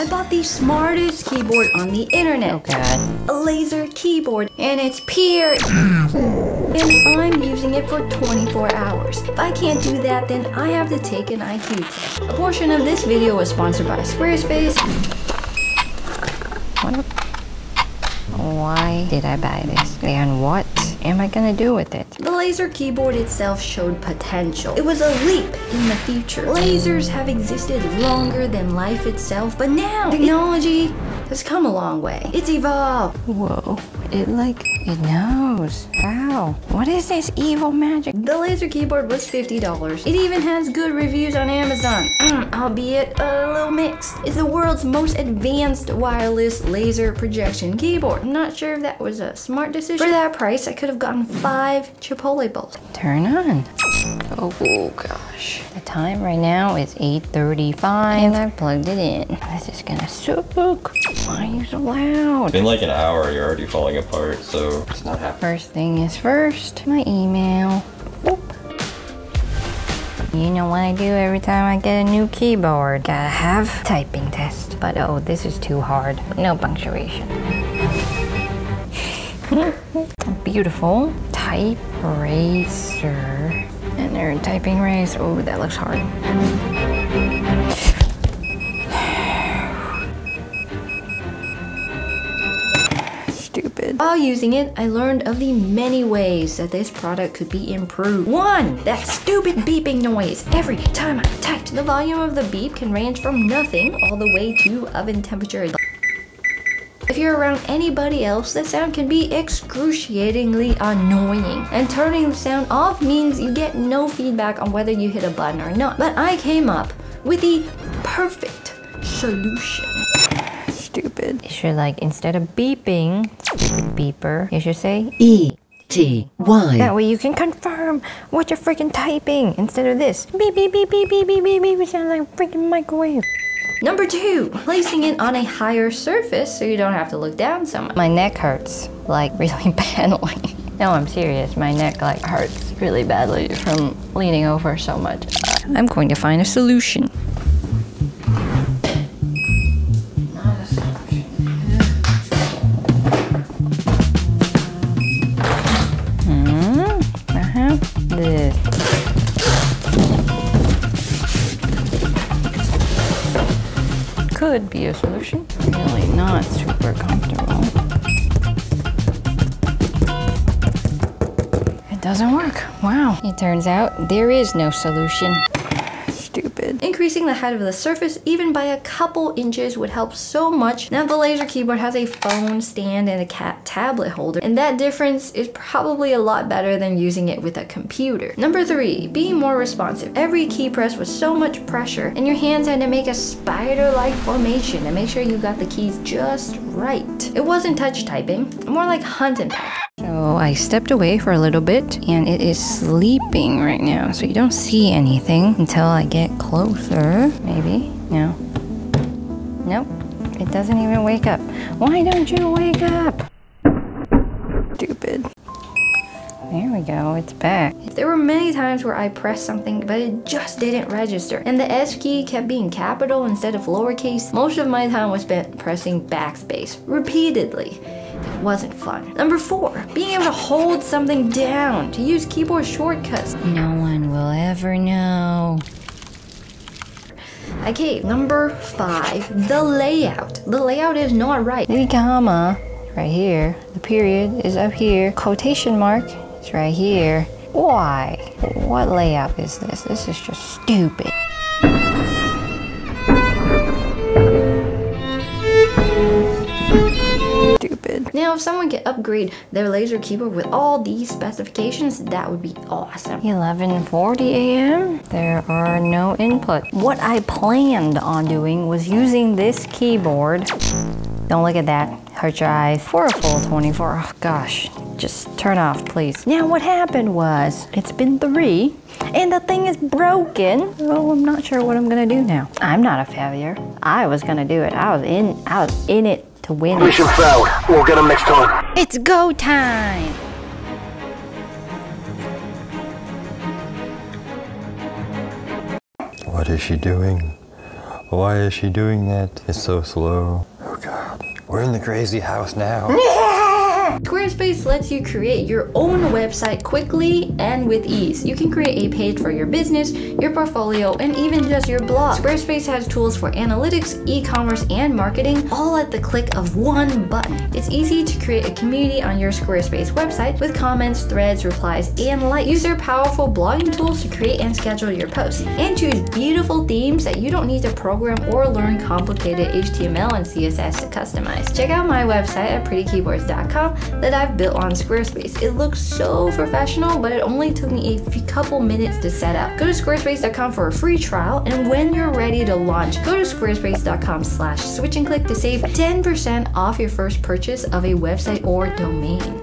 I bought the smartest keyboard on the internet. Oh god. A laser keyboard, and it's pure. and I'm using it for 24 hours. If I can't do that, then I have to take an IQ test. A portion of this video was sponsored by Squarespace. What? Why did I buy this? And what am I gonna do with it? The laser keyboard itself showed potential. It was a leap in the future. Lasers have existed longer than life itself, but now technology has come a long way. It's evolved. Whoa. It like, it knows. How? What is this evil magic? The laser keyboard was $50. It even has good reviews on Amazon, mm, albeit a little mixed. It's the world's most advanced wireless laser projection keyboard. I'm not sure if that was a smart decision. For that price, I could have gotten five Chipotle bowls. Turn on. Oh, oh gosh. The time right now is 8.35 and I plugged it in. This is gonna suck. Why are you so loud? It's been like an hour, you're already falling apart, so it's not happening. First thing is first, my email. Boop. You know what I do every time I get a new keyboard? Gotta have typing test. But oh, this is too hard. No punctuation. Beautiful. Type eraser. And they're typing race. Oh, that looks hard. Stupid. While using it, I learned of the many ways that this product could be improved. One, that stupid beeping noise. Every time I typed, the volume of the beep can range from nothing all the way to oven temperature. If you're around anybody else, the sound can be excruciatingly annoying. And turning the sound off means you get no feedback on whether you hit a button or not. But I came up with the perfect solution. Stupid. You should like, instead of beeping, beeper, you should say E T Y. That way you can confirm what you're freaking typing instead of this. Beep, beep, beep, beep, beep, beep, beep, beep. It sounds like a freaking microwave. Number two, placing it on a higher surface so you don't have to look down so much. My neck hurts like really badly. no, I'm serious. My neck like hurts really badly from leaning over so much. I'm going to find a solution. Could be a solution. Really not super comfortable. It doesn't work. Wow. It turns out there is no solution. Stupid. Increasing the height of the surface even by a couple inches would help so much. Now the laser keyboard has a phone stand and a cat tablet holder and that difference is probably a lot better than using it with a computer. Number three, being more responsive. Every key press was so much pressure and your hands had to make a spider-like formation to make sure you got the keys just right. It wasn't touch typing, more like hunt and. So I stepped away for a little bit and it is sleeping right now. So you don't see anything until I get closer. Maybe. No. Nope. It doesn't even wake up. Why don't you wake up? Stupid. There we go. It's back. There were many times where I pressed something, but it just didn't register. And the S key kept being capital instead of lowercase. Most of my time was spent pressing backspace repeatedly. It wasn't fun. Number four, being able to hold something down, to use keyboard shortcuts. No one will ever know. Okay, number five, the layout. The layout is not right. The comma right here. The period is up here. Quotation mark is right here. Why? What layout is this? This is just stupid. Now, if someone could upgrade their laser keyboard with all these specifications, that would be awesome. 11:40 a.m. There are no input. What I planned on doing was using this keyboard. Don't look at that. Hurt your eyes for a full 24. Oh, gosh, just turn off, please. Now, what happened was it's been three, and the thing is broken. Oh, I'm not sure what I'm gonna do now. I'm not a failure. I was gonna do it. I was in. I was in it to win. it. Mission failed. We'll get them next time. It's go time. What is she doing? Why is she doing that? It's so slow. Oh god. We're in the crazy house now. Squarespace lets you create your own website quickly and with ease. You can create a page for your business, your portfolio, and even just your blog. Squarespace has tools for analytics, e-commerce, and marketing, all at the click of one button. It's easy to create a community on your Squarespace website with comments, threads, replies, and likes. Use their powerful blogging tools to create and schedule your posts. And choose beautiful themes that you don't need to program or learn complicated HTML and CSS to customize. Check out my website at prettykeyboards.com that I've built on Squarespace. It looks so professional, but it only took me a couple minutes to set up. Go to squarespace.com for a free trial, and when you're ready to launch, go to squarespace.com slash switch and click to save 10% off your first purchase of a website or domain.